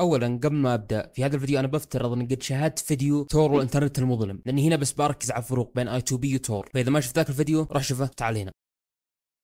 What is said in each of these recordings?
اولا قبل ما أبدأ في هذا الفيديو أنا بفترض إني قد شاهدت فيديو Tor والإنترنت المظلم لاني هنا بس بركز على الفروق بين I2P و Tor فإذا ما شفت ذاك الفيديو راح شوفه تعال هنا.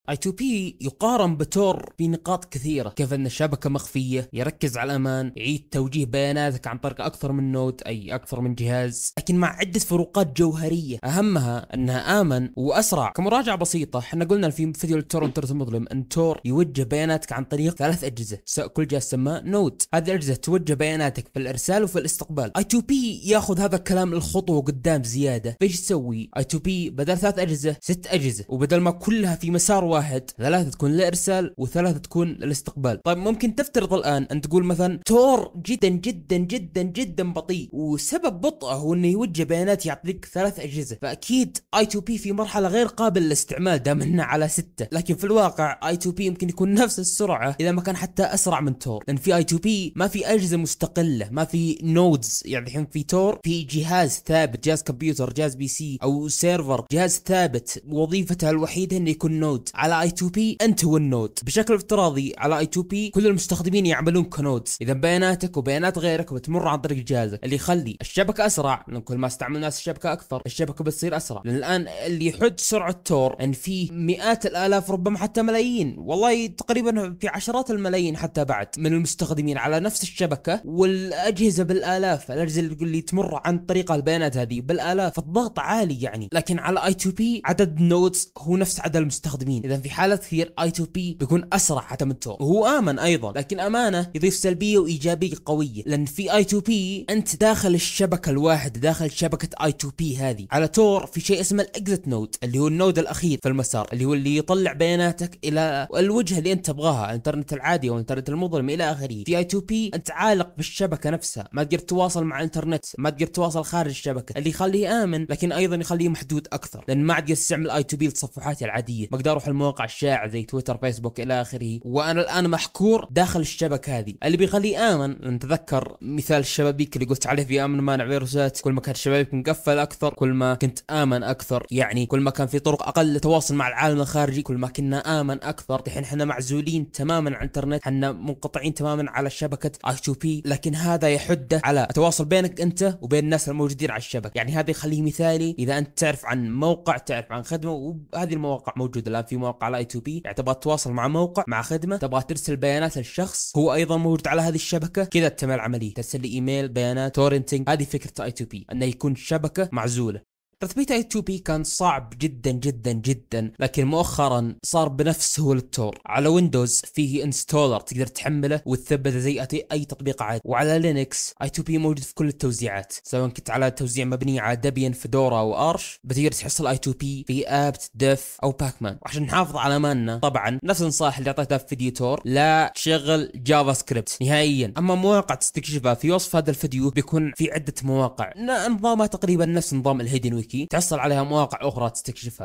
I2P يقارن ب Tor بنقاط كثيرة. كيف أن الشبكة مخفية يركز على الأمان يعيد توجيه بياناتك عن طريق أكثر من node أي أكثر من جهاز. لكن مع عدة فروقات جوهرية أهمها أنها آمن وأسرع. كمراجعة بسيطة إحنا قلنا في فيديو ال Tor انترنت المظلم أن Tor يوجه بياناتك عن طريق ثلاث أجهزة. كل جهاز سماه node هذه الأجهزة توجه بياناتك في الإرسال وفي الاستقبال. I2P ياخذ هذا الكلام الخطوة قدام زيادة. فإيش تسوي I2P بدل ثلاث أجهزة ست أجهزة. وبدل ما كلها في مسار واحد ثلاثة تكون للإرسال وثلاثة تكون للاستقبال. طيب ممكن تفترض الآن أن تقول مثلا Tor جدا جدا جدا جدا بطيء وسبب بطئه هو أنه يوجه بيانات يعطيك ثلاث أجهزة. فأكيد I2P في مرحلة غير قابل للاستعمال دام انه على ستة. لكن في الواقع I2P يمكن يكون نفس السرعة إذا ما كان حتى أسرع من Tor. لأن في I2P ما في أجهزة مستقلة ما في nodes يعني الحين في Tor في جهاز ثابت جهاز كمبيوتر جهاز PC أو server جهاز ثابت. وظيفته الوحيدة إنه يكون node على I2P انت هو ال node بشكل افتراضي على I2P كل المستخدمين يعملون ك nodes. إذا بياناتك وبيانات غيرك بتمر عن طريق جهازك اللي يخلي الشبكة أسرع لأن كل ما استعمل الشبكة أكثر الشبكة بتصير أسرع. لأن الآن اللي يحد سرعة Tor إن في مئات الآلاف ربما حتى ملايين والله تقريبا في عشرات الملايين حتى بعد من المستخدمين على نفس الشبكة والأجهزة بالآلاف الأجهزة اللي تمر عن طريق البيانات هذه بالآلاف فالضغط عالي يعني. لكن على I2P عدد nodes هو نفس عدد المستخدمين. إذا في حالة كثير I2P بيكون أسرع حتى من Tor وهو آمن أيضا لكن أمانة يضيف سلبية وإيجابية قوية لأن في I2P أنت داخل الشبكة الواحده داخل شبكة I2P هذه. على Tor في شيء اسمه ال exit node اللي هو ال node الأخير في المسار اللي هو اللي يطلع بياناتك إلى الوجهة اللي أنت تبغاها الإنترنت العادي أو الإنترنت المظلم إلى آخره. في I2P أنت عالق بالشبكة نفسها ما تقدر تواصل مع الانترنت ما تقدر تواصل خارج الشبكة اللي يخليه آمن لكن أيضا يخليه محدود أكثر لأن ما عاد يستعمل I2P لتصفحاتي العادية. ما أقدر أروح المواقع الشائعه زي تويتر فيسبوك إلى آخره. وأنا الآن محكور داخل الشبكة هذه. اللي بيخليه آمن نتذكر مثال الشبابيك اللي قلت عليه في آمن مانع فيروسات. كل ما كان الشبابيك مقفل أكثر كل ما كنت آمن أكثر. يعني كل ما كان في طرق أقل للتواصل مع العالم الخارجي كل ما كنا آمن أكثر. الحين إحنا معزولين تماما عن الإنترنت. إحنا منقطعين تماما على شبكة I2P. لكن هذا يحده على التواصل بينك أنت وبين الناس الموجودين على الشبكة. يعني هذا يخليه مثالي. إذا أنت تعرف عن موقع تعرف عن خدمة وهذه المواقع موجودة. الآن في مواقع على I2P يعني تبغى تتواصل مع موقع مع خدمة تبغى ترسل بيانات للشخص. هو أيضا موجود على هذه الشبكة. كذا تتم العملية. ترسل لي إيميل بيانات torrenting هذه فكرة I2P أنه يكون شبكة معزولة. تثبيت I2P كان صعب جدا جدا جدا لكن مؤخرا صار بنفس سهولة Tor على Windows فيه installer تقدر تحمله وتثبته زي اي تطبيق عادي وعلى Linux I2P موجود في كل التوزيعات. سواء كنت على توزيع مبني على Debian Fedora أو Arch بتقدر تحصل I2P في apt dnf أو pacman وعشان نحافظ على أماننا طبعا نفس النصائح اللي اعطيتها في فيديو Tor لا تشغل JavaScript نهائيا. أما مواقع تستكشفها في وصف هذا الفيديو بيكون في عدة مواقع. نظامها تقريبا نفس نظام ال Hidden Wiki تحصل عليها مواقع أخرى تستكشفها.